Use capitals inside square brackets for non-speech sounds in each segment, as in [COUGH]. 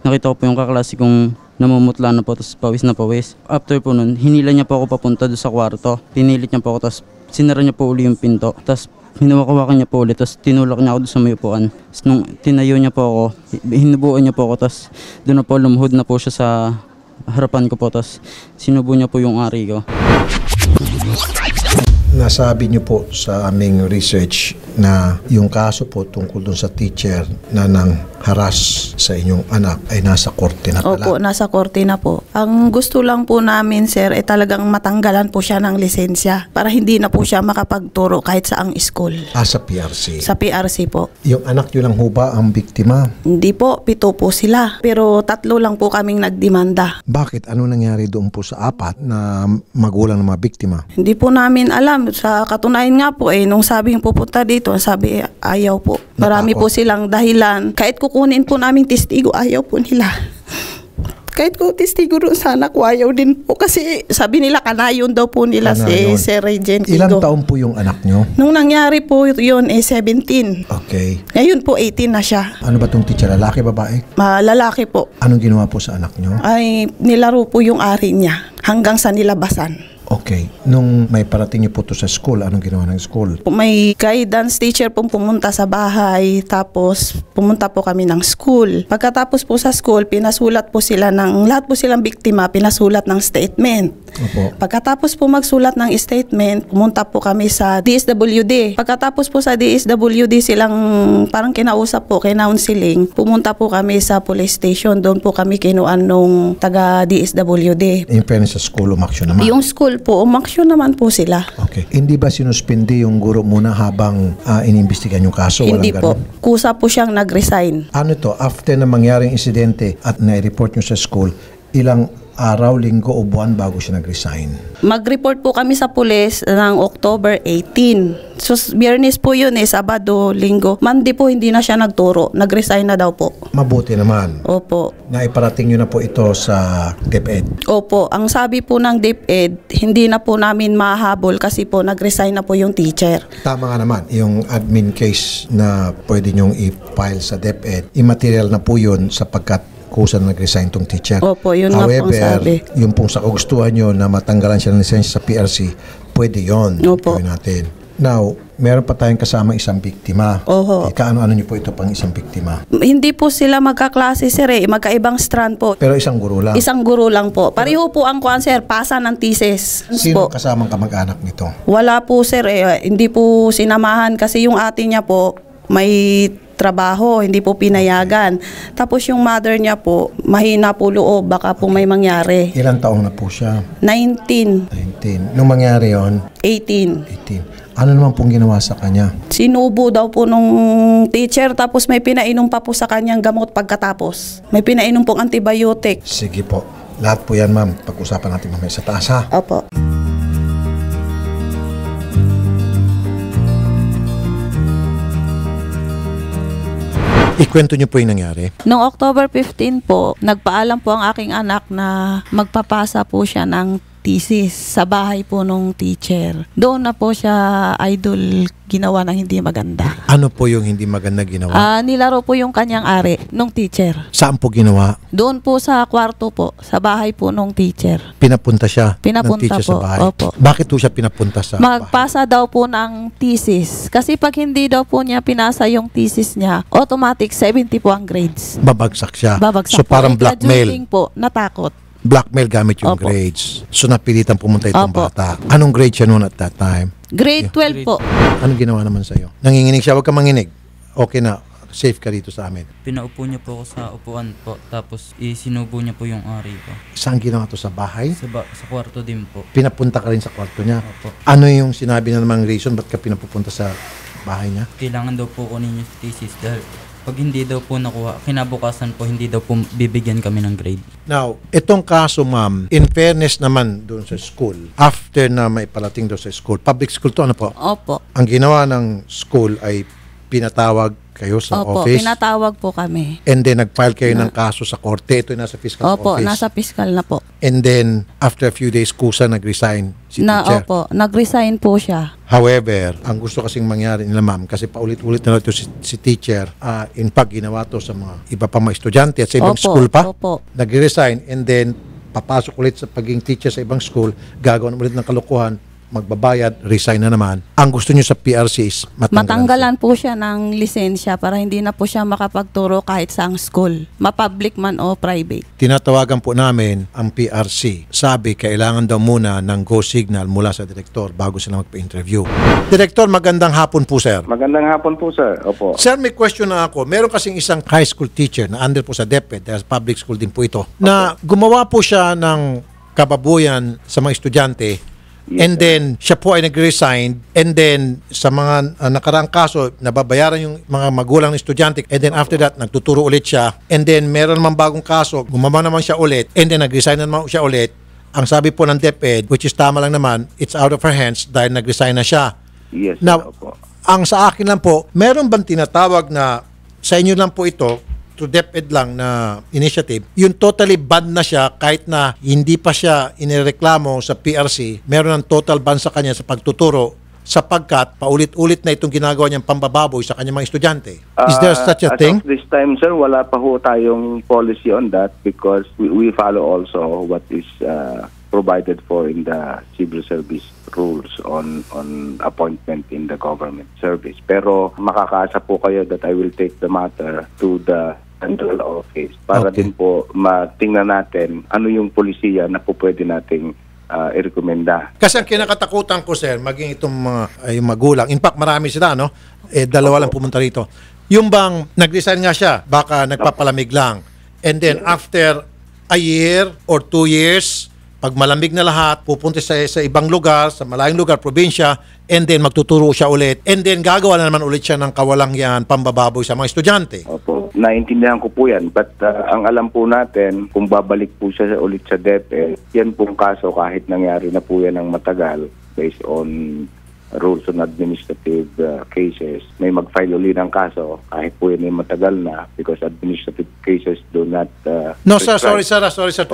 Nakita ko po yung kaklase kong namumutla na po, tapos pawis na pawis. After po nun, hinila niya po ako papunta doon sa kwarto. Pinilit niya po ako, tapos sinara niya po uli yung pinto. Tapos hinawakan niya po ulit, tapos tinulak niya ako doon sa may upuan. Tapos nung tinayo niya po ako, hinubuan niya po ako, tapos doon na po lumuhod na po siya sa harapan ko po, tapos sinubo niya po yung ari ko. Nasabi niyo po sa aming research na yung kaso po tungkol dun sa teacher na nang haras sa inyong anak ay nasa korte na pala. Opo, nasa korte na po. Ang gusto lang po namin, sir, ay talagang matanggalan po siya ng lisensya para hindi na po siya makapagturo kahit sa ang school. Ah, sa PRC. Sa PRC po. Yung anak niyo lang ho ba ang biktima? Hindi po, pito po sila. Pero tatlo lang po kaming nagdemanda. Bakit? Ano nangyari doon po sa apat na magulang ng mga biktima? Hindi po namin alam. Sa katunayan nga po, eh, nung sabing pupunta dito, sabi ayaw po. Marami Natakot. po silang dahilan. Kahit kukunin po namin testigo, ayaw po nila. [LAUGHS] Kahit ko testigo doon sa anak ko, ayaw din po. Kasi sabi nila, kanayon daw po nila Kanayon. si Sir Regent Ilang taon po yung anak niyo? Nung nangyari po yun, eh 17. Okay. Ngayon po, 18 na siya. Ano ba tong teacher? Lalaki, babae? Malalaki po. Anong ginawa po sa anak niyo? Ay, nilaro po yung ari niya hanggang sa nilabasan. Okay. Nung may parating niyo po to sa school, anong ginawa ng school? May guidance teacher pong pumunta sa bahay, tapos pumunta po kami ng school. Pagkatapos po sa school, pinasulat po sila ng, lahat po silang biktima, pinasulat ng statement. Opo. Pagkatapos po magsulat ng statement, pumunta po kami sa DSWD. Pagkatapos po sa DSWD silang parang kinausap po, kinaunseling, pumunta po kami sa police station. Doon po kami kinuan nung taga DSWD. In fairness sa school, umaksyon naman. Yung school po, umaksyon naman po sila. Okay. Hindi ba sinuspindi yung guro muna habang uh, inimbestigan yung kaso? Walang Hindi po. ganun? Kusa po siyang nag-resign. Ano to, after na mangyaring insidente at na-report nyo sa school, ilang araw, linggo o buwan bago siya nag-resign? Mag-report po kami sa pulis ng October 18. So, biyernes po yun eh, Sabado, Linggo. Monday po hindi na siya nagturo. Nag-resign na daw po. Mabuti naman Opo. na iparating nyo na po ito sa DepEd. Opo, ang sabi po ng DepEd, hindi na po namin mahabol kasi po nag-resign na po yung teacher. Tama nga naman, yung admin case na pwede nyong i-file sa DepEd, immaterial na po yun sapagkat kusa na nag-resign tong teacher. Opo, yun nga However, pong sabi. yung pong sa kagustuhan nyo na matanggalan siya ng lisensya sa PRC, pwede yon Opo. Gawin natin. Now, meron pa tayong kasama isang biktima. Oho. Eh, Kaano-ano nyo po ito pang isang biktima? Hindi po sila magkaklase sir eh, magkaibang strand po. Pero isang guro lang. Isang guro lang po. Pareho po ang kuan sir, pasa ng thesis. Sino po. kasamang kamag-anak nito? Wala po sir eh, hindi po sinamahan kasi yung ate niya po may trabaho, hindi po pinayagan. Tapos yung mother niya po, mahina po loob, baka po may mangyari. Ilang taong na po siya? 19, 19. Nung mangyari yon 18. 18. Ano naman pong ginawa sa kanya? Sinubo daw po nung teacher tapos may pinainom pa po sa kanyang gamot pagkatapos. May pinainom pong antibiotic. Sige po. Lahat po yan, ma'am. Pag-usapan natin mamaya sa taas, ha? Opo. Ikwento niyo po yung nangyari. Noong October 15 po, nagpaalam po ang aking anak na magpapasa po siya ng thesis sa bahay po nung teacher. Doon na po siya idol ginawa ng hindi maganda. Ano po yung hindi maganda ginawa? Ah, nilaro po yung kanyang ari nung teacher. Saan po ginawa? Doon po sa kwarto po, sa bahay po nung teacher. Pinapunta siya Pinapunta ng teacher sa po, bahay. opo. Bakit po siya pinapunta sa bahay? Magpasa daw po ng thesis. Kasi pag hindi daw po niya pinasa yung thesis niya, automatic 70 po ang grades. Babagsak siya. Babagsak So po. parang blackmail. po, natakot. Blackmail gamit yung Opo. grades. So napilitan pumunta itong Opo. bata. Anong grade siya noon at that time? Grade 12 po. Anong ginawa naman sa'yo? Nanginginig siya. Huwag ka manginig. Okay na. Safe ka dito sa amin. Pinaupo niya po ako sa upuan po, tapos isinubo niya po yung ari ko. Saan ginawa to sa bahay? Sa, ba- sa kwarto din po. Pinapunta ka rin sa kwarto niya. Opo. Ano yung sinabi na namang reason ba't ka pinapupunta sa bahay niya? Kailangan daw po kunin yung thesis dahil pag hindi daw po nakuha, kinabukasan po hindi daw po bibigyan kami ng grade. Now, itong kaso ma'am, in fairness naman doon sa school, after na may palating doon sa school, public school to ano po? Opo. Ang ginawa ng school ay pinatawag kayo sa Opo, office. pinatawag po kami. And then nag-file kayo ng kaso sa korte. Ito nasa fiscal Opo, office. nasa fiscal na po. And then after a few days, kusa nag-resign si na, teacher. opo, nag-resign po siya. However, ang gusto kasing mangyari nila ma'am, kasi paulit-ulit na ito si, si teacher, ah, in fact, ginawa to sa mga iba pa mga estudyante at sa ibang Opo, school pa. opo. Nag-resign and then papasok ulit sa pagiging teacher sa ibang school, gagawin ulit ng kalokohan, magbabayad, resign na naman. Ang gusto niyo sa PRC is matanggalan. Matanggalan po siya ng lisensya para hindi na po siya makapagturo kahit saang school, ma-public man o private. Tinatawagan po namin ang PRC. Sabi, kailangan daw muna ng go signal mula sa direktor bago sila magpa-interview. Direktor, magandang hapon po, sir. Magandang hapon po, sir. Opo. Sir, may question na ako. Meron kasing isang high school teacher na under po sa DepEd, dahil public school din po ito, na gumawa po siya ng kababuyan sa mga estudyante Yes, and sir. then siya po ay nag-resign and then sa mga uh, nakaraang kaso nababayaran yung mga magulang ng estudyante and then after that nagtuturo ulit siya and then meron naman bagong kaso gumawa naman siya ulit and then nag-resign na naman siya ulit ang sabi po ng DepEd which is tama lang naman it's out of her hands dahil nag-resign na siya Yes, sir. Now, Opo. ang sa akin lang po, meron bang tinatawag na sa inyo lang po ito, to DepEd lang na initiative, yung totally ban na siya kahit na hindi pa siya inireklamo sa PRC, meron ng total ban sa kanya sa pagtuturo sapagkat paulit-ulit na itong ginagawa niyang pambababoy sa kanyang mga estudyante. Is there Ah, such a as thing? This time, sir, wala pa ho tayong policy on that because we, we follow also what is uh, provided for in the civil service rules on on appointment in the government service. Pero makakaasa po kayo that I will take the matter to the central office para Okay. din po matingnan natin ano yung polisiya na po pwede nating uh, i-recommenda. Kasi ang kinakatakutan ko, sir, maging itong mga ay, magulang, in fact, marami sila, no? Eh, dalawa lang pumunta rito. Yung bang nag-resign nga siya, baka nagpapalamig lang. And then after a year or two years, pag malamig na lahat, pupunta sa, sa ibang lugar, sa malayong lugar, probinsya, and then magtuturo siya ulit. And then gagawa na naman ulit siya ng kawalang yan, pambababoy sa mga estudyante. Opo. Naintindihan ko po yan. But uh, ang alam po natin, kung babalik po siya ulit sa DepEd, yan pong kaso kahit nangyari na po yan ng matagal based on rules on administrative uh, cases, may mag-file uli ng kaso kahit po yan ay matagal na because administrative cases do not uh, No, sir, sorry, sir, sorry, sir.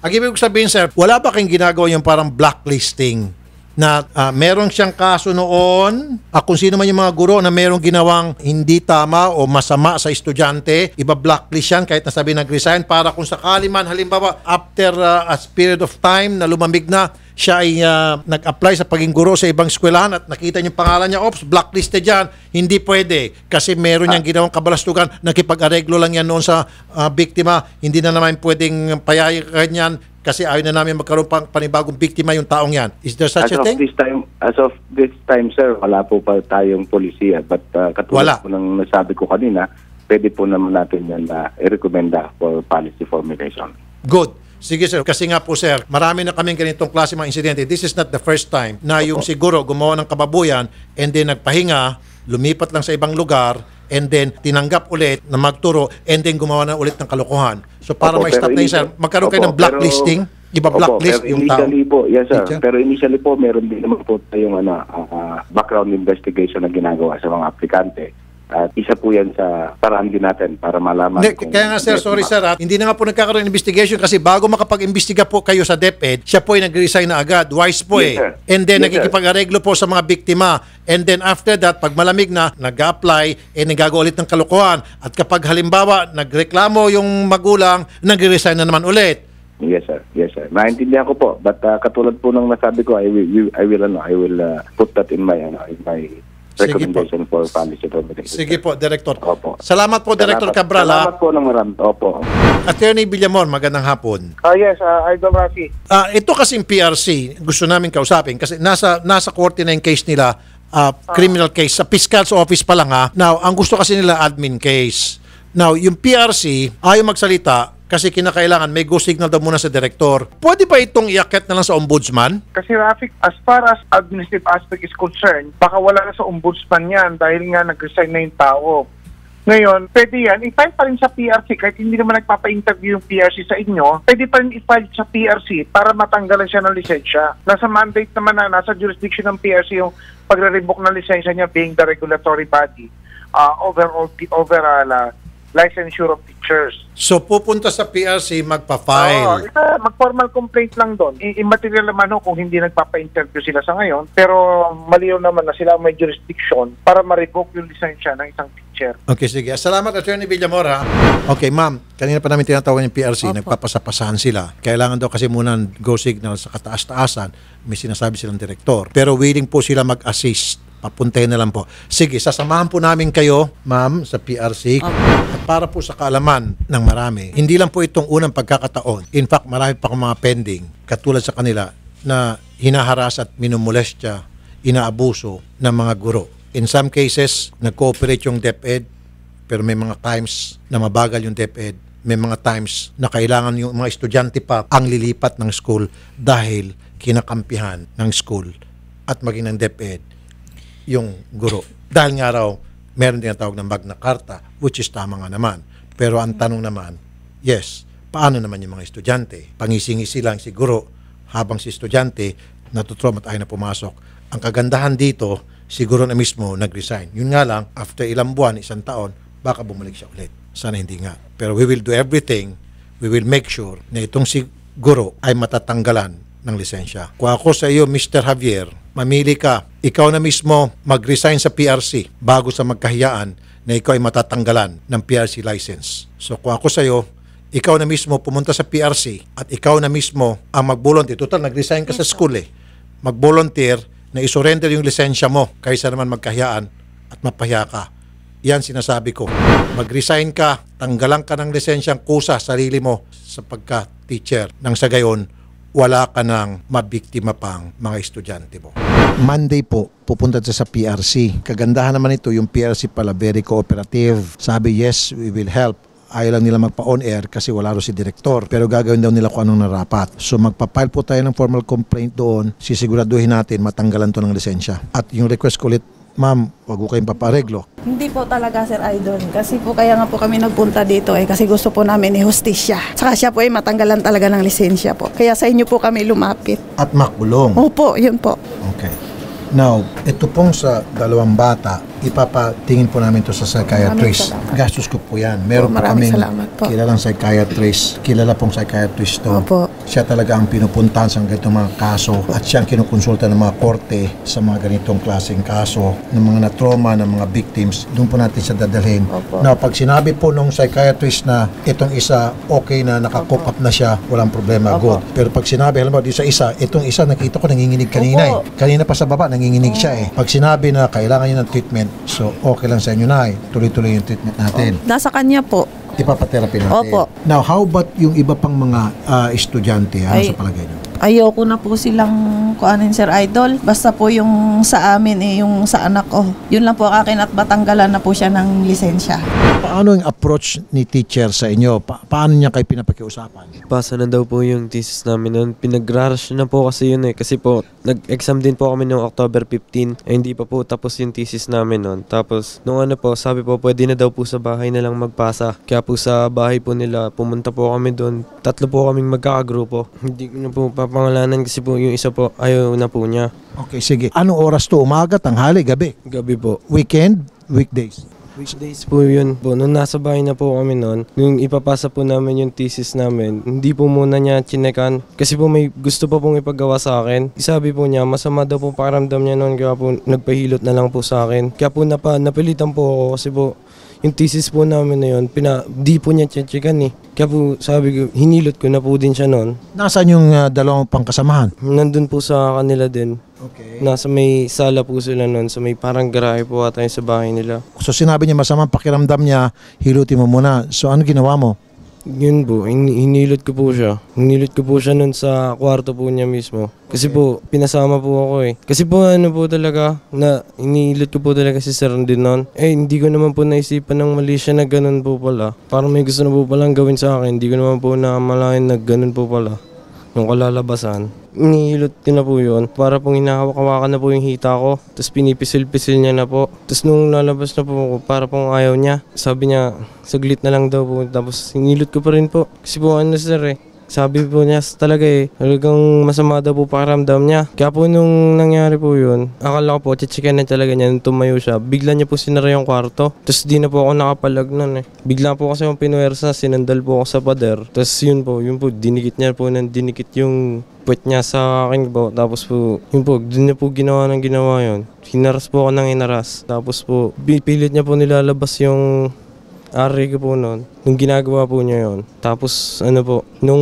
Ang ibig sabihin, sir, wala ba kayong ginagawa yung parang blacklisting na ah, meron siyang kaso noon, ah, kung sino man yung mga guro na merong ginawang hindi tama o masama sa estudyante, iba blacklist yan kahit nasabi nag-resign para kung sakali man, halimbawa, after ah, a period of time na lumamig na, siya ay ah, nag-apply sa pagiging guro sa ibang eskwelahan at nakita niyo pangalan niya, ops, blacklisted yan, hindi pwede kasi meron niyang ginawang kabalastugan, nakipag-areglo lang yan noon sa ah, biktima, hindi na naman pwedeng payayagan yan kasi ayaw na namin magkaroon pang panibagong biktima yung taong yan. Is there such a as of thing? this time, as of this time, sir, wala po pa tayong polisiya. But uh, Wala. katulad po ng nasabi ko kanina, pwede po naman natin yan na i-recommenda for policy formulation. Good. Sige sir, kasi nga po sir, marami na kaming ganitong klase mga insidente. This is not the first time na yung siguro gumawa ng kababuyan and then nagpahinga, lumipat lang sa ibang lugar and then tinanggap ulit na magturo and then gumawa na ulit ng kalokohan. So para Opo, ma-stop na yun sir, magkaroon kayo Opo, ng blacklisting, pero- iba Opo, blacklist pero yung tao. po, yes sir. Teacher? Pero initially po, meron din naman po tayong ano, ah, background investigation na ginagawa sa mga aplikante. At isa po yan sa paraan din natin para malaman. Hindi, kung- kaya nga sir, sorry sir, ha, hindi na nga po nagkakaroon ng investigation kasi bago makapag-imbestiga po kayo sa DepEd, siya po ay nag-resign na agad. Wise po eh. Yes, sir. And then Yes, nagkikipag-areglo po sa mga biktima. And then after that, pag malamig na, nag-apply, eh nagagawa ulit ng kalokohan. At kapag halimbawa, nagreklamo yung magulang, nag-resign na naman ulit. Yes sir. Yes sir. Naintindihan ko po. But ah, katulad po ng nasabi ko, I will, I will, ano, I will ah, put that in my, ano, in my Sige recommendation for policy formulation. Sige po, Director. Opo. Salamat po, Director Salamat- Cabral. ha. Salamat po ng marami. Opo. Attorney Villamor, magandang hapon. Ah, yes, uh, Idol Rafi. Ah, ito kasing PRC, gusto namin kausapin kasi nasa nasa korte na yung case nila, ah, criminal case sa fiscal's office pa lang ha. Now, ang gusto kasi nila admin case. Now, yung PRC ayaw magsalita kasi kinakailangan may go signal daw muna sa director. Pwede ba itong iakyat na lang sa ombudsman? Kasi Rafi, as far as administrative aspect is concerned, baka wala na sa ombudsman yan dahil nga nag-resign na yung tao. Ngayon, pwede yan. I-file pa rin sa PRC kahit hindi naman nagpapa-interview yung PRC sa inyo, pwede pa rin i-file sa PRC para matanggalan siya ng lisensya. Nasa mandate naman na, nasa jurisdiction ng PRC yung pagre-revoke ng lisensya niya being the regulatory body. uh, overall overall uh, licensure of teachers. So pupunta sa PRC Oo, magpa-file. ito, mag-formal complaint lang doon. I- immaterial naman ho kung hindi nagpapa-interview sila sa ngayon. Pero maliw naman na sila may jurisdiction para ma-revoke yung lisensya ng isang teacher. Okay, sige. Salamat, Attorney Villamora. Okay, ma'am. Kanina pa namin tinatawagan yung PRC. Opo. Nagpapasapasahan sila. Kailangan daw kasi muna ng go signal sa kataas-taasan. May sinasabi silang direktor. Pero willing po sila mag-assist. Papuntahin na lang po. Sige, sasamahan po namin kayo, ma'am, sa PRC. At para po sa kaalaman ng marami, hindi lang po itong unang pagkakataon. In fact, marami pa akong mga pending, katulad sa kanila, na hinaharas at minumolestya, inaabuso ng mga guro. In some cases, nag-cooperate yung DepEd, pero may mga times na mabagal yung DepEd. May mga times na kailangan yung mga estudyante pa ang lilipat ng school dahil kinakampihan ng school at maging ng DepEd yung guro. Dahil nga raw, meron din tawag ng Magna Carta, which is tama nga naman. Pero ang tanong naman, yes, paano naman yung mga estudyante? Pangisingisi lang si guro habang si estudyante natutrom at ayaw na pumasok. Ang kagandahan dito, siguro na mismo nag-resign. Yun nga lang, after ilang buwan, isang taon, baka bumalik siya ulit. Sana hindi nga. Pero we will do everything, we will make sure na itong si guro ay matatanggalan ng lisensya. Kung ako sa iyo, Mr. Javier, mamili ka, ikaw na mismo mag-resign sa PRC bago sa magkahiyaan na ikaw ay matatanggalan ng PRC license. So kung ako sa iyo, ikaw na mismo pumunta sa PRC at ikaw na mismo ang mag-volunteer. Total, nag-resign ka sa school eh. Mag-volunteer na isurrender yung lisensya mo kaysa naman magkahiyaan at mapahiya ka. Yan sinasabi ko. Mag-resign ka, tanggalan ka ng lisensyang kusa sarili mo sa pagka-teacher. Nang sa gayon, wala ka nang mabiktima pang mga estudyante mo. Monday po, pupunta siya sa PRC. Kagandahan naman ito, yung PRC pala very cooperative. Sabi, yes, we will help. Ayaw lang nila magpa-on air kasi wala ro si direktor. Pero gagawin daw nila kung anong narapat. So magpa-file po tayo ng formal complaint doon. Sisiguraduhin natin matanggalan to ng lisensya. At yung request ko ulit, ma'am, wag ko kayong papareglo. Hindi po talaga, Sir Idol. Kasi po kaya nga po kami nagpunta dito eh. Kasi gusto po namin i-hostisya. Saka siya po ay matanggalan talaga ng lisensya po. Kaya sa inyo po kami lumapit. At makulong. Opo, yun po. Okay. Now, ito pong sa dalawang bata, ipapatingin po namin to sa psychiatrist. Gastos ko po yan. Meron Opo, po maraming kaming po. kilalang psychiatrist. Kilala pong psychiatrist to. Opo. Siya talaga ang pinupuntahan sa ganitong mga kaso at siya ang kinukonsulta ng mga korte sa mga ganitong klaseng kaso ng mga na-trauma ng mga victims. Doon po natin siya dadalhin. Opo. Now, pag sinabi po nung psychiatrist na itong isa okay na nakakoop up na siya, walang problema, Opo. good. Pero pag sinabi, halimbawa, di sa isa, itong isa nakita ko nanginginig kanina Opo. eh. Kanina pa sa baba, nanginginig siya eh. Pag sinabi na kailangan niya ng treatment, so okay lang sa inyo na eh. Tuloy-tuloy yung treatment natin. Nasa kanya po. Ipapatherapy natin. Opo. Now, how about yung iba pang mga ah, estudyante? Ano Ay. sa palagay niyo? Ayoko na po silang kuanin, Sir Idol. Basta po yung sa amin eh, yung sa anak ko. Yun lang po akin at batanggalan na po siya ng lisensya. Paano yung approach ni teacher sa inyo? Pa- paano niya kayo pinapakiusapan? Pasa na daw po yung thesis namin noon. Pinag-rush na po kasi yun eh. Kasi po, nag-exam din po kami noong October 15. Eh, hindi pa po tapos yung thesis namin noon. Tapos, nung ano po, sabi po, pwede na daw po sa bahay na lang magpasa. Kaya po sa bahay po nila, pumunta po kami doon. Tatlo po kaming magkakagrupo. Hindi ko na po papangalanan kasi po yung isa po, ayaw na po niya. Okay, sige. Anong oras to? Umaga, tanghali, gabi? Gabi po. Weekend? Weekdays? Weekdays po yun po. Nung nasa bahay na po kami noon, nung ipapasa po namin yung thesis namin, hindi po muna niya chinekan. Kasi po may gusto pa pong ipagawa sa akin. Sabi po niya, masama daw po pakiramdam niya noon, kaya po nagpahilot na lang po sa akin. Kaya po napa, napilitan po ako kasi po yung thesis po namin na yun, pina, di po niya chinekan eh. Kaya po sabi ko, hinilot ko na po din siya noon. Nasaan yung ah, dalawang pangkasamahan? Nandun po sa kanila din. Okay. Nasa may sala po sila noon, sa may parang garahe po ata yung sa bahay nila. So sinabi niya masamang pakiramdam niya, hilutin mo muna. So ano ginawa mo? Yun po, hin- hinilot ko po siya. Hinilot ko po siya nun sa kwarto po niya mismo. Kasi po, pinasama po ako eh. Kasi po ano po talaga, na hinilot ko po talaga si Sir din nun. Eh, hindi ko naman po naisipan ng mali siya na ganun po pala. Parang may gusto na po palang gawin sa akin. Hindi ko naman po namalayan na ganun po pala. Yung kalalabasan. Inihilot ko na po yun. Para pong hinahawak-hawakan na po yung hita ko. Tapos pinipisil-pisil niya na po. Tapos nung lalabas na po ako, para pong ayaw niya. Sabi niya, saglit na lang daw po. Tapos hinilot ko pa rin po. Kasi po ano sir eh. Sabi po niya talaga eh, talagang masama daw po pakiramdam niya. Kaya po nung nangyari po yun, akala ko po, chichikan na talaga niya, nung tumayo siya. Bigla niya po sinara yung kwarto. Tapos di na po ako nakapalag nun eh. Bigla po kasi yung pinuwersa, sinandal po ako sa pader. Tapos yun po, yun po, dinikit niya po nang dinikit yung puwet niya sa akin po. Tapos po, yun po, doon niya po ginawa ng ginawa yun. Hinaras po ako ng hinaras. Tapos po, pilit niya po nilalabas yung Ari ko po noon, nung ginagawa po niya yon. Tapos ano po, nung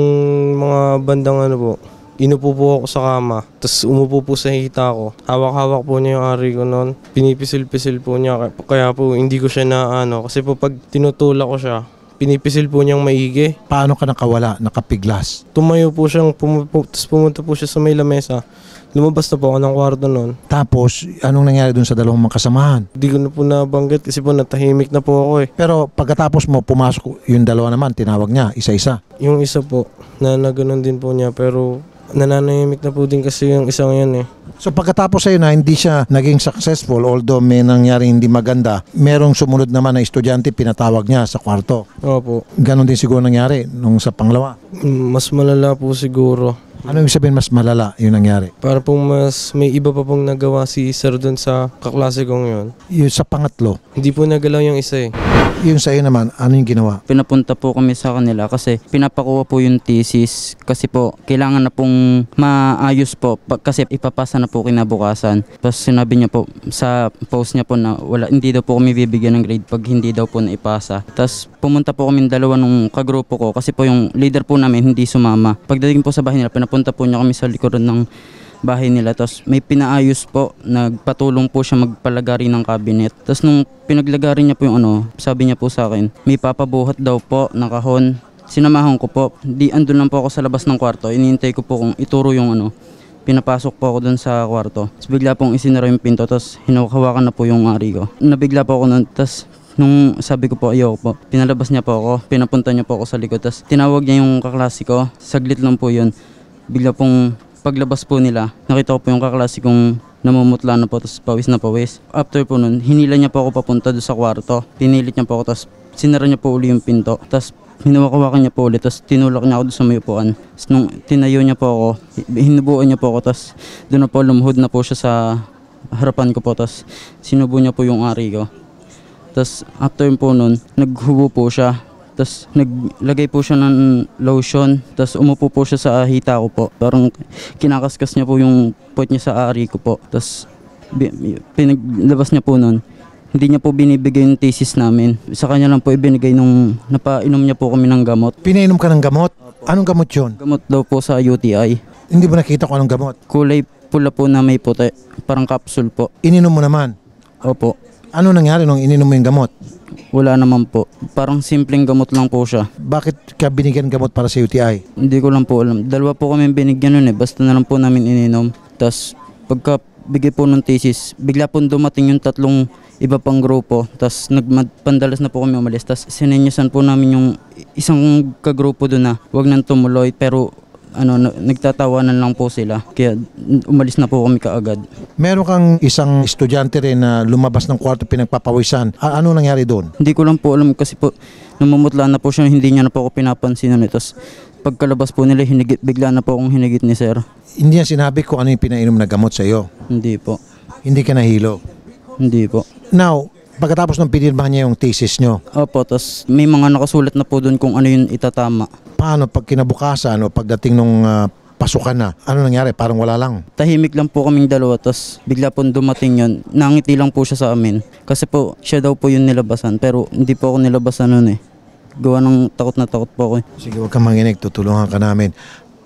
mga bandang ano po, inupo po ako sa kama, tapos umupo po sa hita ko. Hawak-hawak po niya yung ari ko noon. Pinipisil-pisil po niya, kaya po hindi ko siya na ano, kasi po pag tinutulak ko siya, pinipisil po niyang maigi. Paano ka nakawala, nakapiglas? Tumayo po siyang, pumupo, tapos pumunta po siya sa may lamesa. Lumabas na po ako ng kwarto noon. Tapos, anong nangyari dun sa dalawang mga kasamahan? Hindi ko na po nabanggit kasi po natahimik na po ako eh. Pero pagkatapos mo, pumasok yung dalawa naman, tinawag niya, isa-isa. Yung isa po, na naganon din po niya pero nananahimik na po din kasi yung isang yan eh. So pagkatapos sa'yo na hindi siya naging successful, although may nangyari hindi maganda, merong sumunod naman na estudyante, pinatawag niya sa kwarto. Opo. Ganon din siguro nangyari nung sa panglawa. Mm, Mas malala po siguro. Ano yung sabihin mas malala yung nangyari? Para pong mas may iba pa pong nagawa si sir doon sa kaklase kong yun. Yung sa pangatlo, Hindi po nagalaw yung isa eh. yung sa'yo naman, ano yung ginawa? Pinapunta po kami sa kanila kasi pinapakuha po yung thesis kasi po kailangan na pong maayos po pa- kasi ipapasa na po kinabukasan. Tapos sinabi niya po sa post niya po na wala, hindi daw po kami bibigyan ng grade pag hindi daw po naipasa. Tapos pumunta po kami dalawa nung kagrupo ko kasi po yung leader po namin hindi sumama. Pagdating po sa bahay nila, pinapunta po niya kami sa likuran ng bahay nila. Tapos may pinaayos po, nagpatulong po siya magpalagari ng cabinet. Tapos nung pinaglagari niya po yung ano, sabi niya po sa akin, may papabuhat daw po na kahon. Sinamahan ko po. Di andun lang po ako sa labas ng kwarto. Iniintay ko po kung ituro yung ano. Pinapasok po ako dun sa kwarto. Tapos bigla pong isinara yung pinto. Tapos hinawakan na po yung ari ko. Nabigla po ako nun. Tapos Nung sabi ko po ayoko po, pinalabas niya po ako, pinapunta niya po ako sa likod. Tapos tinawag niya yung kaklase ko, saglit lang po yun. Bigla pong paglabas po nila, nakita ko po yung kaklase kong namumutla na po, tapos pawis na pawis. After po nun, hinila niya po ako papunta doon sa kwarto. Pinilit niya po ako, tapos sinara niya po uli yung pinto. Tapos hinawakan niya po ulit, tapos tinulak niya ako doon sa may upuan. Tapos nung tinayo niya po ako, hinubuan niya po ako, tapos doon na po lumuhod na po siya sa harapan ko po, tapos sinubo niya po yung ari ko. Tapos after po nun, naghubo po siya. Tapos naglagay po siya ng lotion. Tapos umupo po siya sa hita ko po. Parang kinakaskas niya po yung puwet niya sa ari ko po. Tapos pinaglabas niya po nun. Hindi niya po binibigay yung thesis namin. Sa kanya lang po ibinigay nung napainom niya po kami ng gamot. Pinainom ka ng gamot? Anong gamot yun? Gamot daw po sa UTI. Hindi ba nakita ko anong gamot? Kulay pula po na may puti. Parang capsule po. Ininom mo naman. Opo. Ano nangyari nung ininom mo yung gamot? Wala naman po. Parang simpleng gamot lang po siya. Bakit ka binigyan gamot para sa UTI? Hindi ko lang po alam. Dalawa po kami binigyan nun eh. Basta na lang po namin ininom. Tapos pagka bigay po ng thesis, bigla po dumating yung tatlong iba pang grupo. Tapos nagpandalas na po kami umalis. Tapos sininyasan po namin yung isang kagrupo doon na wag nang tumuloy pero ano, na- nagtatawanan lang po sila. Kaya umalis na po kami kaagad. Meron kang isang estudyante rin na lumabas ng kwarto pinagpapawisan. A- ano nangyari doon? Hindi ko lang po alam kasi po namumutla na po siya, hindi niya na po ako pinapansin eh. Tapos pagkalabas po nila, hinigit, bigla na po akong hinigit ni sir. Hindi yan sinabi kung ano yung pinainom na gamot sa iyo. Hindi po. Hindi ka nahilo. Hindi po. Now, pagkatapos ng pinirmahan niya yung thesis nyo, Opo, tapos may mga nakasulat na po doon kung ano yung itatama. paano pag kinabukasan o pagdating nung ah, pasukan na, ano nangyari? Parang wala lang. Tahimik lang po kaming dalawa, tapos bigla po dumating yun. Nangiti lang po siya sa amin. Kasi po, siya daw po yung nilabasan, pero hindi po ako nilabasan nun eh. Gawa ng takot na takot po ako eh. Sige, huwag kang manginig. Tutulungan ka namin.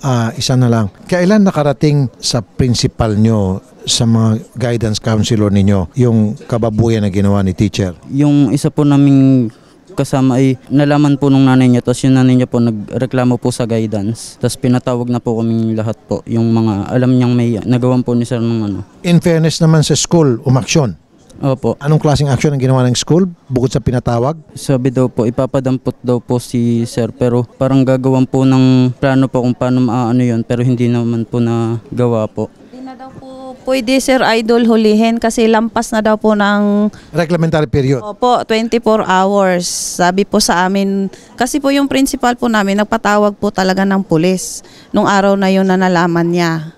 Ah, isa na lang. Kailan nakarating sa principal nyo, sa mga guidance counselor ninyo, yung kababuyan na ginawa ni teacher? Yung isa po naming kasama ay nalaman po nung nanay niya, tapos yung nanay niya po nagreklamo po sa guidance. Tapos pinatawag na po kaming lahat po, yung mga alam niyang may nagawan po ni sir ng ano. In fairness naman sa school, umaksyon. Opo. Anong klaseng action ang ginawa ng school bukod sa pinatawag? Sabi daw po, ipapadampot daw po si sir pero parang gagawan po ng plano po kung paano maaano yun pero hindi naman po na gawa po. Hindi na daw po pwede Sir Idol hulihin kasi lampas na daw po ng Reglementary period. Opo, 24 hours. Sabi po sa amin, kasi po yung principal po namin, nagpatawag po talaga ng pulis nung araw na yun na nalaman niya.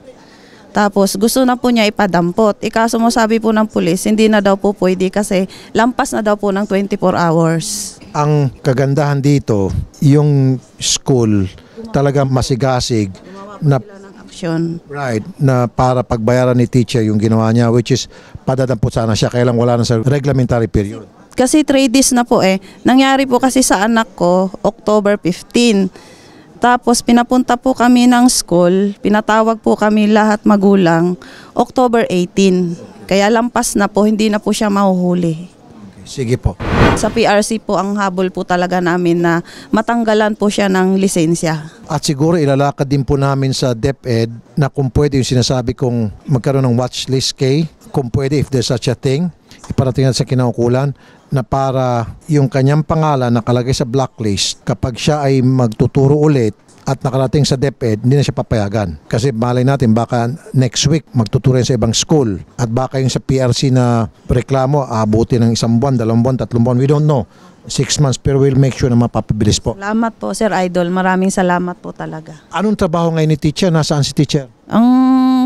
Tapos gusto na po niya ipadampot. Ikaso mo sabi po ng pulis, hindi na daw po pwede kasi lampas na daw po ng 24 hours. Ang kagandahan dito, yung school talaga masigasig na aksyon. Right, na para pagbayaran ni teacher yung ginawa niya which is padadampot sana siya kaya lang wala na sa reglementary period. Kasi 3 days na po eh. Nangyari po kasi sa anak ko, October 15. Tapos pinapunta po kami ng school, pinatawag po kami lahat magulang, October 18. Kaya lampas na po, hindi na po siya mahuhuli. Sige po. Sa PRC po ang habol po talaga namin na matanggalan po siya ng lisensya. At siguro ilalakad din po namin sa DepEd na kung pwede yung sinasabi kong magkaroon ng watch list kay, kung pwede if there's such a thing, iparating natin sa kinaukulan na para yung kanyang pangalan nakalagay sa blacklist kapag siya ay magtuturo ulit at nakarating sa DepEd, hindi na siya papayagan. Kasi malay natin, baka next week magtuturo yan sa ibang school. At baka yung sa PRC na reklamo, aabuti ng isang buwan, dalawang buwan, tatlong buwan. We don't know. Six months, pero we'll make sure na mapapabilis po. Salamat po, Sir Idol. Maraming salamat po talaga. Anong trabaho ngayon ni teacher? Nasaan si teacher? Ang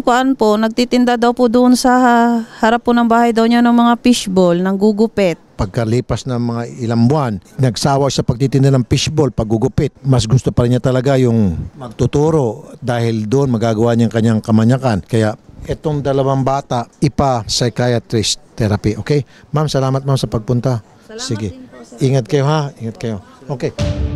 kuan po, nagtitinda daw po doon sa harap po ng bahay daw niya ng mga fishball, ng gugupit. pagkalipas ng mga ilang buwan, nagsawa sa pagtitinda ng fishball, paggugupit. Mas gusto pa rin niya talaga yung magtuturo dahil doon magagawa niya ang kanyang kamanyakan. Kaya itong dalawang bata, ipa psychiatrist therapy. Okay? Ma'am, salamat ma'am sa pagpunta. Sige. Ingat kayo ha. Ingat kayo. Okay.